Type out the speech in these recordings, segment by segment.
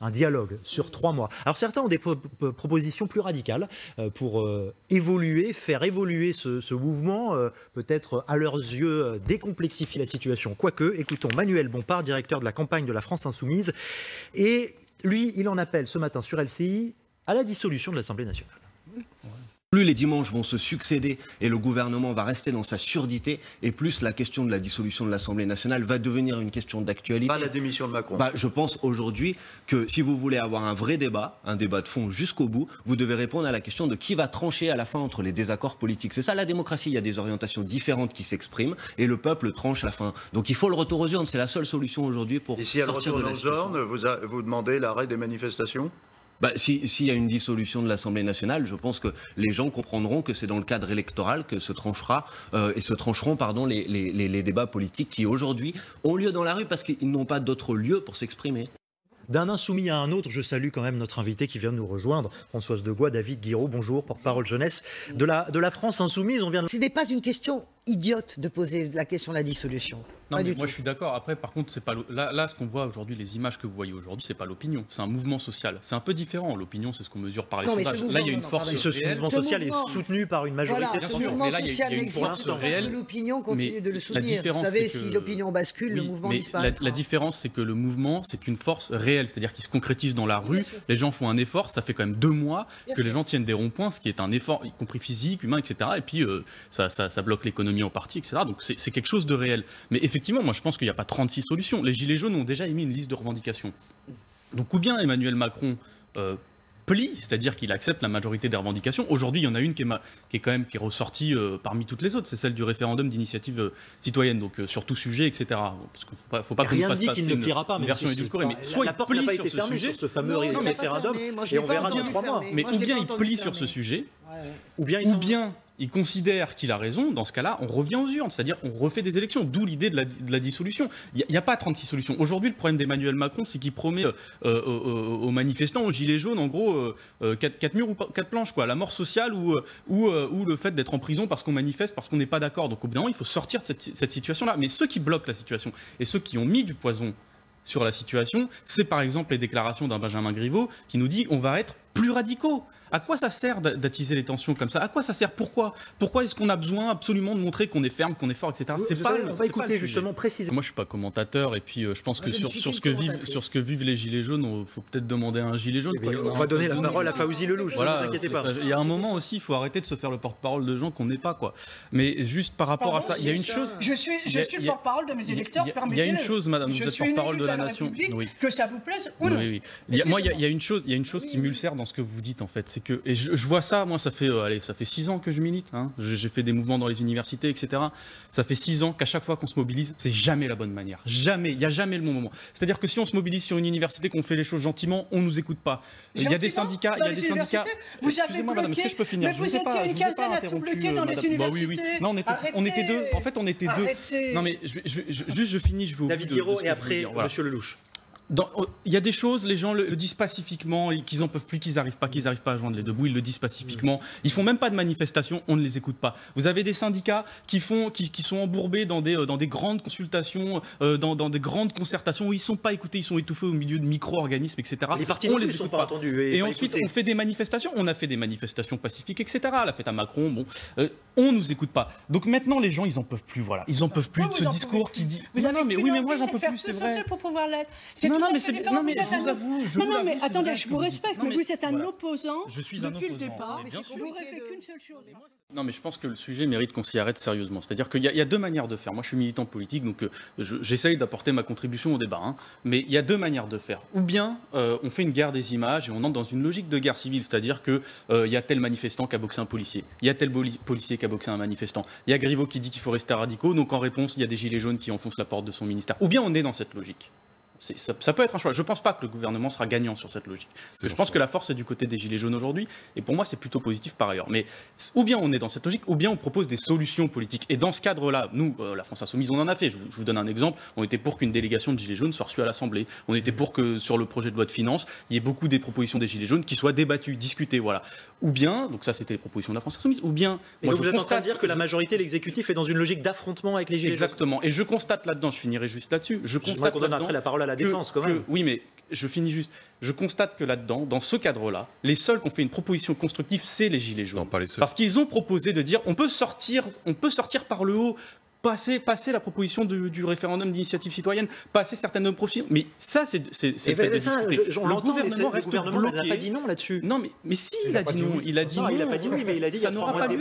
un dialogue sur trois mois. Alors certains ont des propositions plus radicales euh, pour euh, évoluer, faire évoluer ce, mouvement, euh, peut-être à leurs yeux décomplexifier la situation. Quoique, écoutons Manuel Bompard, directeur de la campagne de la France Insoumise, et lui, il en appelle ce matin sur LCI à la dissolution de l'Assemblée nationale. Plus les dimanches vont se succéder et le gouvernement va rester dans sa surdité, et plus la question de la dissolution de l'Assemblée nationale va devenir une question d'actualité. Pas la démission de Macron. Bah, je pense aujourd'hui que si vous voulez avoir un vrai débat, un débat de fond jusqu'au bout, vous devez répondre à la question de qui va trancher à la fin entre les désaccords politiques. C'est ça la démocratie. Il y a des orientations différentes qui s'expriment et le peuple tranche à la fin. Donc il faut le retour aux urnes. C'est la seule solution aujourd'hui pour sortir le retour de la aux urnes, vous, vous demandez l'arrêt des manifestations? Bah, S'il y a une dissolution de l'Assemblée nationale, je pense que les gens comprendront que c'est dans le cadre électoral que se tranchera euh, et se trancheront pardon, les, les, les débats politiques qui aujourd'hui ont lieu dans la rue parce qu'ils n'ont pas d'autre lieu pour s'exprimer. D'un insoumis à un autre, je salue quand même notre invité qui vient de nous rejoindre, Françoise Degois, David Guiraud, bonjour, porte-parole jeunesse de la, de la France insoumise. On vient Ce n'est pas une question idiote de poser la question de la dissolution. Non, mais moi je suis d'accord. Après, par contre, c'est pas là, là, ce qu'on voit aujourd'hui, les images que vous voyez aujourd'hui, c'est pas l'opinion, c'est un mouvement social. C'est un peu différent. L'opinion, c'est ce qu'on mesure par les sondages. Là, il y a une force. Ce, mouvement social est soutenu par une majorité. Voilà, ce mouvement social n'existe pas parce que l'opinion continue de le soutenir. Vous savez, si l'opinion bascule, le mouvement disparaît. La, différence, c'est que le mouvement, c'est une force réelle, c'est-à-dire qu'il se concrétise dans la rue. Les gens font un effort. Ça fait quand même deux mois que les gens tiennent des ronds-points, ce qui est un effort, y compris physique, humain, etc. Et puis euh, ça bloque l'économie en partie, etc. Donc c'est quelque chose de réel. Mais effectivement, moi je pense qu'il n'y a pas 36 solutions. Les Gilets jaunes ont déjà émis une liste de revendications. Donc ou bien Emmanuel Macron euh, plie, c'est-à-dire qu'il accepte la majorité des revendications. Aujourd'hui, il y en a une qui est, qui est quand même qui est ressortie euh, parmi toutes les autres, c'est celle du référendum d'initiative euh, citoyenne, donc sur tout sujet, etc. Parce qu'il faut pas, faut pas qu'on fasse dit qu'il ne pliera pas, une version édulcorée. Mais soit la, il plie sur ce sujet, sur ce fameux référendum, et on verra dans trois mois. Mais ou bien il plie sur ce sujet, ou bien il considère qu'il a raison, dans ce cas-là, on revient aux urnes, c'est-à-dire on refait des élections, d'où l'idée de, la, dissolution. Il n'y a, pas 36 solutions. Aujourd'hui, le problème d'Emmanuel Macron, c'est qu'il promet euh, euh, aux manifestants, aux gilets jaunes, en gros, 4, euh, murs ou 4 planches, quoi, la mort sociale ou, le fait d'être en prison parce qu'on manifeste, parce qu'on n'est pas d'accord. Donc au bout d'un moment, il faut sortir de cette, cette situation-là. Mais ceux qui bloquent la situation et ceux qui ont mis du poison sur la situation, c'est par exemple les déclarations d'un Benjamin Griveaux qui nous dit on va être plus radicaux. À quoi ça sert d'attiser les tensions comme ça? À quoi ça sert? Pourquoi? Pourquoi est-ce qu'on a besoin absolument de montrer qu'on est ferme, qu'on est fort, etc. C'est pas. on va écouter justement précisément. Moi, je suis pas commentateur et puis euh, je pense que sur, ce que vivent sur ce que vivent les gilets jaunes, il faut peut-être demander à un gilet jaune. Eh on va donner la parole à Faouzi Lelouch. Voilà, ne vous inquiétez pas. Il y a un moment aussi, il faut arrêter de se faire le porte-parole de gens qu'on n'est pas quoi. Mais juste par rapport à ça, il y a une chose. Je suis, je suis le porte-parole de mes électeurs. Il y a une chose, Madame, vous êtes porte-parole de la nation. Que ça vous plaise ou non. Moi, il y a une chose, il y a une chose qui m'ulcère dans ce que vous dites en fait, c'est que et je vois ça, moi, ça fait, euh, allez, ça fait six ans que je milite. Hein. J'ai fait des mouvements dans les universités, etc. Ça fait six ans qu'à chaque fois qu'on se mobilise, c'est jamais la bonne manière. Jamais. Il n'y a jamais le bon moment. C'est-à-dire que si on se mobilise sur une université, qu'on fait les choses gentiment, on nous écoute pas. Il y a des syndicats, il y a des syndicats. Excusez-moi, madame, est-ce que je peux finir? Je vous ai pas, je vous ai pas interrompu, dans les universités. Bah oui, oui. Non, on était, on était deux. En fait, on était deux. Non, mais juste, je finis, je vais David Guiraud et après, Monsieur Lelouch il y a des choses, les gens le, disent pacifiquement, qu'ils en peuvent plus, qu'ils n'arrivent pas, qu'ils n'arrivent pas à joindre les deux bouts, ils le disent pacifiquement. Ils font même pas de manifestation, on ne les écoute pas. Vous avez des syndicats qui font, qui, sont embourbés dans des, euh, dans des grandes consultations, euh, dans, dans, des grandes concertations où ils sont pas écoutés, ils sont étouffés au milieu de micro-organismes, etc. Les partis on les sont pas, entendus. Et, ensuite, on fait des manifestations. On a fait des manifestations pacifiques, etc. La fête à Macron, bon, euh, on nous écoute pas. Donc maintenant, les gens, ils en peuvent plus, voilà. Ils en peuvent plus de ce discours qui dit. Vous non, mais oui, mais moi, j'en peux plus, c'est vrai. Pour pouvoir l'être. Non, mais c'est je vous avoue. Je non, non, mais attendez, je vous respecte, mais, vous êtes un opposant je suis un depuis opposant. le départ. Mais vous n'aurez fait qu'une seule chose. Non, mais je pense que le sujet mérite qu'on s'y arrête sérieusement. C'est-à-dire qu'il y, a deux manières de faire. Moi, je suis militant politique, donc euh, j'essaye d'apporter ma contribution au débat. Hein. Mais il y a deux manières de faire. Ou bien euh, on fait une guerre des images et on entre dans une logique de guerre civile, c'est-à-dire qu'il euh, y a tel manifestant qui a boxé un policier, il y a tel policier qui a boxé un manifestant, il y a Griveaux qui dit qu'il faut rester radicaux, donc en réponse, il y a des gilets jaunes qui enfoncent la porte de son ministère. Ou bien on est dans cette logique. Ça, peut être un choix. Je ne pense pas que le gouvernement sera gagnant sur cette logique. je pense que la force est du côté des Gilets jaunes aujourd'hui, et pour moi c'est plutôt positif par ailleurs. Mais ou bien on est dans cette logique, ou bien on propose des solutions politiques. Et dans ce cadre-là, nous, euh, la France Insoumise, on en a fait. Je, vous donne un exemple. On était pour qu'une délégation de Gilets jaunes soit reçue à l'Assemblée. On était pour que sur le projet de loi de finances, il y ait beaucoup des propositions des Gilets jaunes qui soient débattues, discutées. Voilà. Ou bien, donc ça c'était les propositions de la France Insoumise, ou bien. Mais vous êtes en train de dire que la majorité, l'exécutif est dans une logique d'affrontement avec les Gilets Exactement. Et je constate là-dedans, je finirai juste là-dessus, je constate la parole à la défense quand même oui, mais je finis juste. Je constate que là-dedans, dans ce cadre-là, les seuls qui ont fait une proposition constructive, c'est les Gilets jaunes. Parce qu'ils ont proposé de dire on peut sortir, on peut sortir par le haut passer, passer la proposition du, référendum d'initiative citoyenne, passer certaines propositions. Mais ça, c'est fait Le gouvernement reste bloqué. Il n'a pas dit non là-dessus. Non, mais, mais si, il, a dit non. Il a dit non. Il n'a pas dit oui, mais il a dit ça n'aura pas lieu.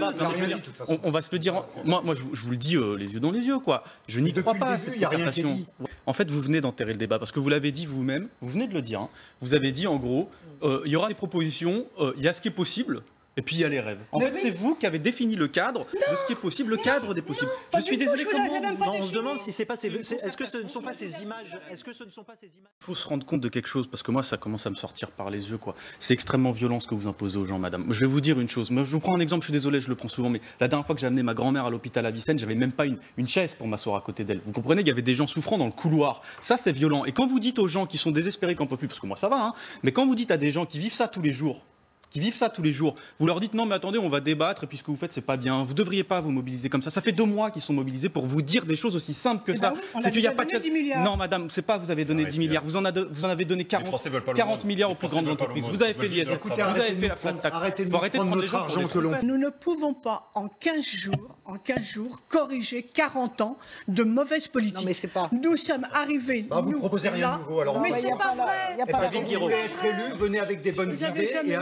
On, va se le dire. Moi, moi je, vous le dis euh, les yeux dans les yeux, quoi. Je n'y crois pas à cette concertation. En fait, vous venez d'enterrer le débat parce que vous l'avez dit vous-même. Vous venez de le dire. Hein. Vous avez dit en gros, euh, il y aura des propositions. Euh, il y a ce qui est possible. Et puis il y a les rêves. En fait, c'est vous qui avez défini le cadre de ce qui est possible, le cadre des possibles. je suis désolé. Comment on se demande si c'est pas ces. Est-ce que ce ne sont pas ces images Est-ce que ce ne sont pas ces images Il faut se rendre compte de quelque chose parce que moi, ça commence à me sortir par les yeux, quoi. C'est extrêmement violent ce que vous imposez aux gens, madame. Je vais vous dire une chose. Moi, je vous prends un exemple. Je suis désolé, je le prends souvent, mais la dernière fois que j'ai amené ma grand-mère à l'hôpital à Vicenne, j'avais même pas une, une chaise pour m'asseoir à côté d'elle. Vous comprenez qu'il y avait des gens souffrant dans le couloir. Ça, c'est violent. Et quand vous dites aux gens qui sont désespérés, qu'on peut plus, parce que moi ça va, hein, mais quand vous dites à des gens qui vivent ça tous les jours, qui vivent ça tous les jours. Vous leur dites non, mais attendez, on va débattre, et puis ce que vous faites, c'est pas bien. Vous devriez pas vous mobiliser comme ça. Ça fait deux mois qu'ils sont mobilisés pour vous dire des choses aussi simples que eh ça. Ben c'est qu'il n'y a pas de. Non, madame, c'est pas vous avez donné 10 milliards. Vous en, vous en avez donné 40, 40 milliards aux plus grandes entreprises. Vous avez fait l'IS. Vous avez fait la flat tax. Arrêtez de prendre notre argent que l'on. Nous ne pouvons pas en 15 jours, en 15 jours, corriger 40 ans de mauvaise politique. Non, mais c'est pas. Nous sommes arrivés. Bah, vous ne proposez rien de nouveau. Alors, mais c'est pas vrai. Vous voulez être élu, venez avec des bonnes idées et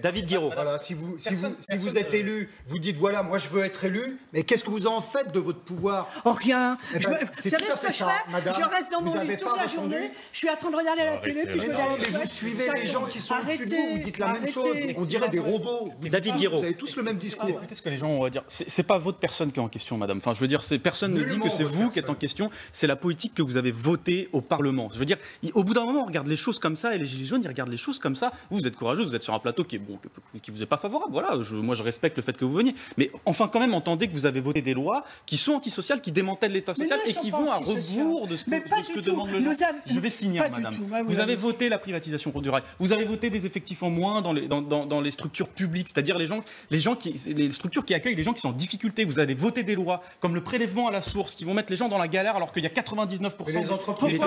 David Guiraud. Voilà, si vous, si vous, si vous êtes élu, vous dites voilà, moi je veux être élu, mais qu'est-ce que vous en faites de votre pouvoir? Oh rien. Eh ben, c'est tout à fait ça, madame. Je reste dans mon lit toute la journée. Je suis en train de regarder la télé. Puis mais vous suivez les gens qui sont au-dessus de vous, vous dites la même chose. On dirait des robots. David Guiraud. Vous avez tous le même discours. Écoutez ce que les gens vont dire. C'est pas votre personne qui est en question, madame. Enfin, je veux dire, personne ne dit que c'est vous qui êtes en question. C'est la politique que vous avez votée au Parlement. Je veux dire, au bout d'un moment, on regarde les choses comme ça et les Gilets jaunes, ils regardent les choses comme ça. Vous, vous êtes courageux, vous êtes sur un plateau qui est bon, qui vous est pas favorable. Voilà, moi je respecte le fait que vous veniez. Mais enfin, quand même, entendez que vous avez voté des lois qui sont antisociales, qui démantèlent l'État social et qui vont à rebours de ce que, demande le Je vais finir, madame. vous avez voté la privatisation du rail. Vous avez voté des effectifs en moins dans les, dans, dans, les structures publiques, c'est-à-dire les gens, les gens qui, les structures qui accueillent les gens qui sont en difficulté. Vous avez voté des lois comme le prélèvement à la source qui vont mettre les gens dans la galère alors qu'il y a 99% des entreprises.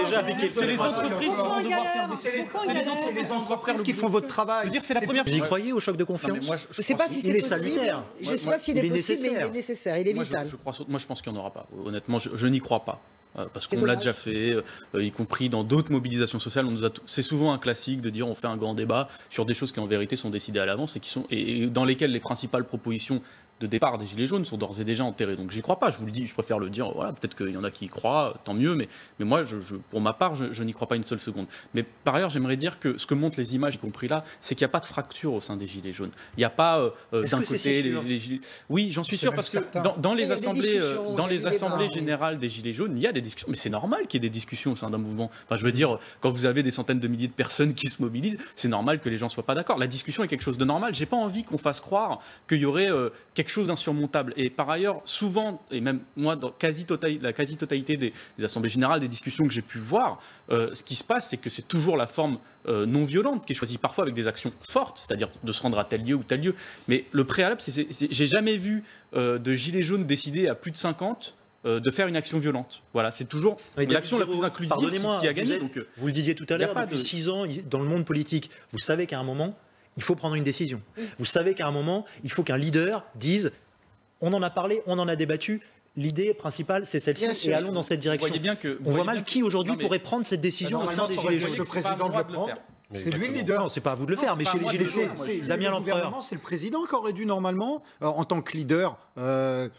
C'est les entreprises qui vont devoir faire. C'est les entreprises qui font votre travail. c'est la première. Vous y croyez au choc de confiance Je ne sais pas si c'est salutaire. Je ne sais pas s'il est, possible, mais il est nécessaire, il est vital. moi, je pense qu'il n'y en aura pas. Honnêtement, je, n'y crois pas. Euh, parce qu'on l'a déjà fait, euh, y compris dans d'autres mobilisations sociales. C'est souvent un classique de dire on fait un grand débat sur des choses qui en vérité sont décidées à l'avance et, qui sont, et dans lesquelles les principales propositions de départ des Gilets jaunes sont d'ores et déjà enterrés. Donc j'y crois pas, je vous le dis, je préfère le dire. Voilà, peut-être qu'il y en a qui y croient, tant mieux, mais, mais moi, je, pour ma part, je, n'y crois pas une seule seconde. Mais par ailleurs, j'aimerais dire que ce que montrent les images, y compris là, c'est qu'il n'y a pas de fracture au sein des Gilets jaunes. Il n'y a pas euh, euh, d'un côté les, Gilets. Oui, j'en suis sûr, parce que dans, les assemblées, euh, dans les assemblées générales des Gilets jaunes, il y a des discussions. Mais c'est normal qu'il y ait des discussions au sein d'un mouvement. Enfin, je veux dire, quand vous avez des centaines de milliers de personnes qui se mobilisent, c'est normal que les gens soient pas d'accord. La discussion est quelque chose de normal. J'ai pas envie qu'on fasse croire qu'il y aurait quelque chose d'insurmontable et par ailleurs, souvent, et même moi, dans quasi la quasi-totalité des, assemblées générales, des discussions que j'ai pu voir, euh, ce qui se passe, c'est que c'est toujours la forme euh, non violente qui est choisie, parfois avec des actions fortes, c'est-à-dire de se rendre à tel lieu ou tel lieu. Mais le préalable, c'est, j'ai jamais vu euh, de gilets jaunes décider à plus de 50 de faire une action violente. Voilà, c'est toujours l'action la plus inclusive qui, a gagné. Vous, le disiez tout à l'heure, depuis 6 ans, dans le monde politique, vous savez qu'à un moment, il faut prendre une décision. Vous savez qu'à un moment, il faut qu'un leader dise on en a parlé, on en a débattu. L'idée principale, c'est celle-ci, et allons dans cette direction. bien que, on voit mal qui aujourd'hui pourrait prendre cette décision au sein des Gilets jaunes. Le président de le prendre. C'est lui le leader. Non, c'est pas à vous de le faire, mais chez les Gilets jaunes, Damien L'Empereur. C'est le président qui aurait dû normalement, euh, en tant que leader, euh,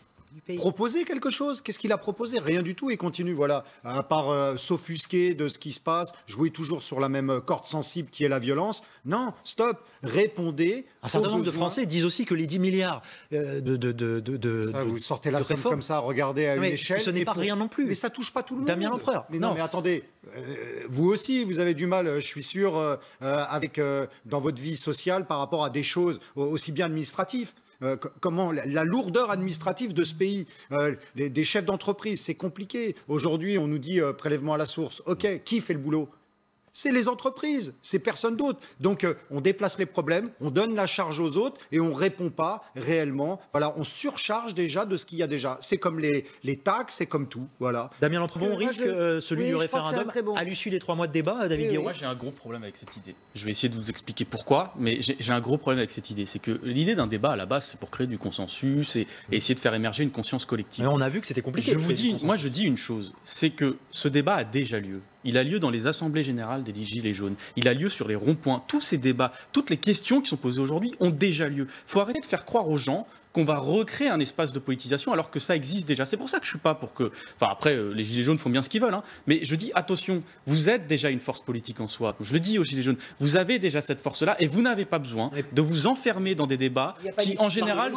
proposer quelque chose? Qu'est-ce qu'il a proposé? Rien du tout. Et continue, voilà, à part euh, s'offusquer de ce qui se passe, jouer toujours sur la même corde sensible qui est la violence. Non, stop. Répondez. Un certain nombre de Français disent aussi que les 10 milliards euh, de, de, de, de, ça, vous sortez la scène comme ça, regardez à une échelle. Ce n'est pas rien non plus. Mais ça touche pas tout le monde. Damien l'empereur. Mais non, mais attendez. Euh, vous aussi, vous avez du mal, je suis sûr, avec dans votre vie sociale par rapport à des choses aussi bien administratives. Euh, comment la, lourdeur administrative de ce pays, euh, des chefs d'entreprise, c'est compliqué. Aujourd'hui, on nous dit euh, prélèvement à la source. Ok, qui fait le boulot? C'est les entreprises, c'est personne d'autre. Donc euh, on déplace les problèmes, on donne la charge aux autres et on répond pas réellement. Voilà, on surcharge déjà de ce qu'il y a déjà. C'est comme les, les taxes, c'est comme tout. Voilà. Damien Lantrebon, on risque euh, celui du référendum à l'issue des trois mois de débat, David oui, Moi, j'ai un gros problème avec cette idée. Je vais essayer de vous expliquer pourquoi, mais j'ai un gros problème avec cette idée. C'est que l'idée d'un débat, à la base, c'est pour créer du consensus et, essayer de faire émerger une conscience collective. Mais on a vu que c'était compliqué. Je vous dis, moi, je dis une chose, c'est que ce débat a déjà lieu. Il a lieu dans les assemblées générales des Gilets jaunes. Il a lieu sur les ronds-points. Tous ces débats, toutes les questions qui sont posées aujourd'hui ont déjà lieu. Il faut arrêter de faire croire aux gens qu'on va recréer un espace de politisation alors que ça existe déjà. C'est pour ça que je suis pas pour que. Enfin, après, euh, les Gilets jaunes font bien ce qu'ils veulent, hein. mais je dis attention, vous êtes déjà une force politique en soi. Je le dis aux Gilets jaunes, vous avez déjà cette force-là et vous n'avez pas besoin de vous enfermer dans des débats qui, en général,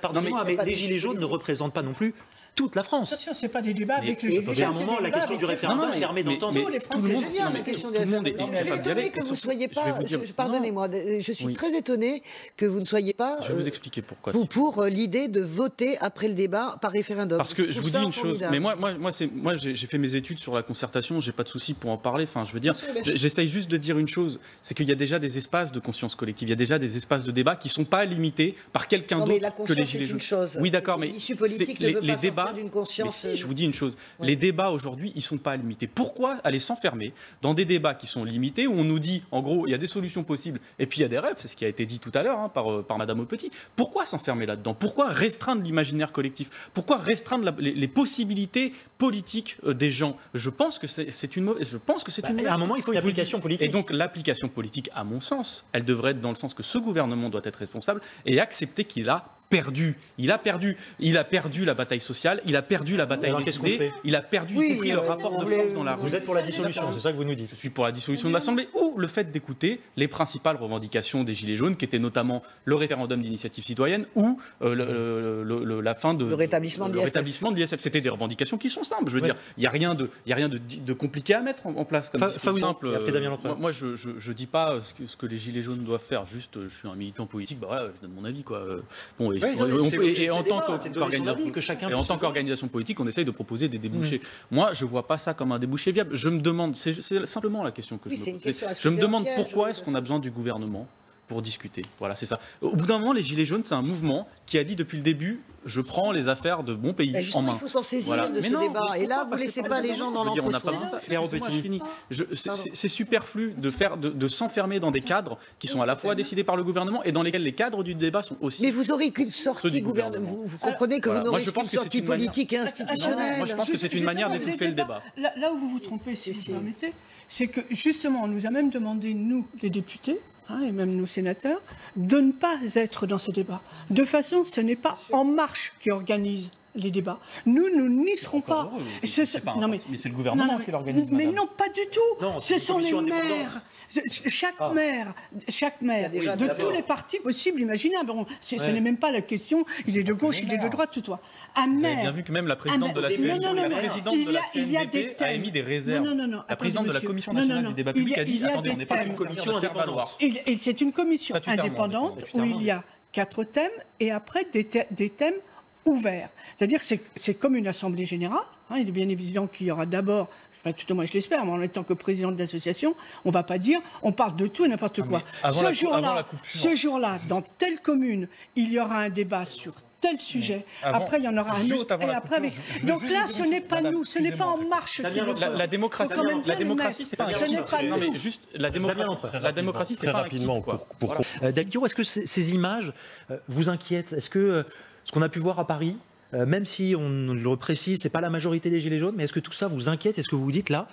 Pardonnez-moi, mais les Gilets jaunes ne représentent pas non plus toute la France. Attention, c'est pas des débats avec les Il y a un moment, la question du référendum permet d'entendre tous les Français. C'est génial la question du référendum. Je suis étonné que vous ne soyez pas. Pardonnez-moi, je suis très étonné que vous ne soyez pas. Je vais vous euh, expliquer pourquoi. Vous pour euh, l'idée de voter après le débat par référendum. Parce que je vous dis une chose. Mais moi, moi, moi, moi, j'ai fait mes études sur la concertation. J'ai pas de souci pour en parler. Enfin, je veux dire, j'essaye juste de dire une chose, c'est qu'il y a déjà des espaces de conscience collective. Il y a déjà des espaces de débat qui sont pas limités par quelqu'un d'autre que les gilets jaunes. Oui, d'accord, mais les débats d'une conscience. je vous dis une chose, les débats aujourd'hui, ils sont pas limités. Pourquoi aller s'enfermer dans des débats qui sont limités où on nous dit, en gros, il y a des solutions possibles et puis il y a des rêves, c'est ce qui a été dit tout à l'heure hein, par, euh, par Madame Aupetit. Pourquoi s'enfermer là-dedans? Pourquoi restreindre l'imaginaire collectif? Pourquoi restreindre les, possibilités politiques euh, des gens? Je pense que c'est une mauvaise. Je pense que c'est bah, À un moment, il faut une application politique. Et donc l'application politique, à mon sens, elle devrait être dans le sens que ce gouvernement doit être responsable et accepter qu'il a perdu. Il a perdu. Il a perdu la bataille sociale. Il a perdu la bataille des idées. Il a perdu le rapport de force dans la rue. Vous êtes pour la dissolution, c'est ça que vous nous dites Je suis pour la dissolution de l'Assemblée ou le fait d'écouter les principales revendications des Gilets jaunes, qui étaient notamment le référendum d'initiative citoyenne ou euh, la fin de le rétablissement de l'ISF. C'était des revendications qui sont simples. Je veux dire, il n'y a rien de, y a rien de, compliqué à mettre en, place comme simple. moi, moi, je, ne dis pas ce que, les Gilets jaunes doivent faire. Juste, je suis un militant politique. Bah je donne mon avis quoi. Bon, et, en tant qu'organisation politique, on essaye de proposer des débouchés. Mm. Moi, je ne vois pas ça comme un débouché viable. Je me demande, c'est simplement la question que je me pose. Je me demande pourquoi est-ce qu'on a besoin du gouvernement pour discuter. Voilà, c'est ça. Au bout d'un moment, les Gilets jaunes, c'est un mouvement qui a dit depuis le début je prends les affaires de mon pays en main. Il faut s'en saisir de ce débat. Et là, vous ne laissez pas les gens dans l'entre-soi. C'est superflu de, faire, de, s'enfermer dans des cadres qui sont à la fois décidés par le gouvernement et dans lesquels les cadres du débat sont aussi. Mais vous n'aurez qu'une sortie gouvernement. Vous, comprenez que vous n'aurez qu'une sortie politique et institutionnelle. Moi, je pense que c'est une manière d'étouffer le débat. Là où vous vous trompez, si vous permettez, c'est que justement, on nous a même demandé, nous, les députés, Hein, et même nos sénateurs, de ne pas être dans ce débat. De façon, ce n'est pas En Marche qui organise les débats. Nous, nous n'y serons pas. non, mais, c'est le gouvernement qui l'organise. Mais non, pas du tout. ce sont les maires. Chaque ah. maire, chaque maire de tous les partis possibles, imaginables. ce n'est même pas la question. Il est de gauche, il est de droite, tout toi. Un maire. Vous avez bien vu que même la présidente de la CNDP a émis des réserves. La présidente de la Commission nationale du débat public a dit attendez, on n'est pas une commission indépendante. C'est une commission indépendante où il y a quatre thèmes et après des thèmes ouvert. C'est-à-dire que c'est comme une assemblée générale. Hein, il est bien évident qu'il y aura d'abord Enfin, tout au moins, je l'espère, mais en étant que président de l'association, on ne va pas dire on parle de tout et n'importe quoi. ce jour-là, ce jour-là, dans telle commune, il y aura un débat sur tel sujet. après, il y en aura un autre. Et après, avec... Donc là, ce n'est pas nous, ce n'est pas En Marche. La, la, démocratie, la démocratie, c'est pas un Ce Non, mais juste la démocratie, la démocratie, c'est pas rapidement. Pour, pour, euh, David est-ce que ces, images euh, vous inquiètent? Est-ce que euh, ce qu'on a pu voir à Paris, euh, même si on le précise, c'est pas la majorité des gilets jaunes, mais est-ce que tout ça vous inquiète? Est-ce que vous vous dites là,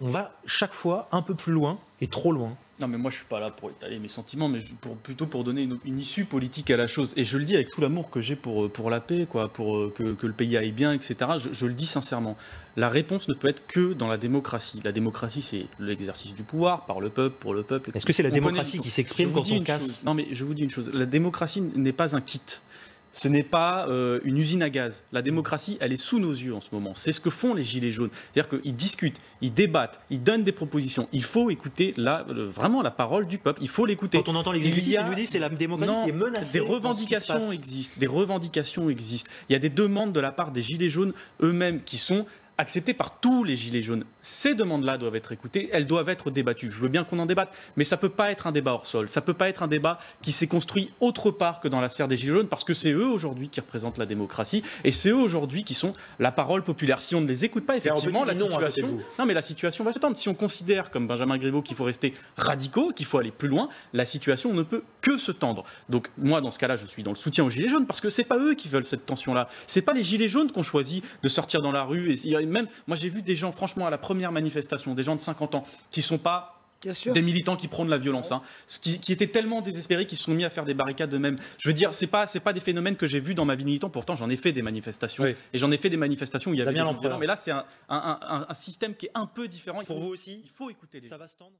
on va chaque fois un peu plus loin et trop loin? Non, mais moi, je suis pas là pour étaler mes sentiments, mais pour, plutôt pour donner une, issue politique à la chose. Et je le dis avec tout l'amour que j'ai pour, pour la paix, quoi, pour euh, que, le pays aille bien, etc. Je, le dis sincèrement. La réponse ne peut être que dans la démocratie. La démocratie, c'est l'exercice du pouvoir par le peuple, pour le peuple. Est-ce que c'est la démocratie qui s'exprime quand on casse? Non, mais je vous dis une chose. La démocratie n'est pas un kit ce n'est pas euh, une usine à gaz. La démocratie, elle est sous nos yeux en ce moment. C'est ce que font les Gilets jaunes. C'est-à-dire qu'ils discutent, ils débattent, ils donnent des propositions. Il faut écouter la, vraiment la parole du peuple. Il faut l'écouter. Quand on entend les il nous disent c'est la démocratie qui est menacée. Des revendications existent. Des revendications existent. Il y a des demandes de la part des Gilets jaunes eux-mêmes qui sont acceptée par tous les Gilets jaunes. Ces demandes-là doivent être écoutées, elles doivent être débattues. Je veux bien qu'on en débatte, mais ça ne peut pas être un débat hors sol. Ça ne peut pas être un débat qui s'est construit autre part que dans la sphère des Gilets jaunes, parce que c'est eux aujourd'hui qui représentent la démocratie, et c'est eux aujourd'hui qui sont la parole populaire. Si on ne les écoute pas, effectivement, la situation... Non, mais la situation va se tendre. Si on considère, comme Benjamin Griveaux, qu'il faut rester radicaux, qu'il faut aller plus loin, la situation ne peut que se tendre. Donc moi, dans ce cas-là, je suis dans le soutien aux Gilets jaunes, parce que c'est pas eux qui veulent cette tension-là. C'est pas les Gilets jaunes qui ont choisi de sortir dans la rue. Et même, moi, j'ai vu des gens, franchement, à la première manifestation, des gens de 50 ans, qui sont pas des militants qui prônent la violence, hein, qui, étaient tellement désespérés qu'ils se sont mis à faire des barricades eux-mêmes. Je veux dire, c'est pas c'est pas des phénomènes que j'ai vus dans ma vie militant. Pourtant, j'en ai fait des manifestations et j'en ai fait des manifestations où il y avait des gens violents. Mais là, c'est un, un, système qui est un peu différent. Pour vous aussi, il faut écouter les. Ça va se tendre.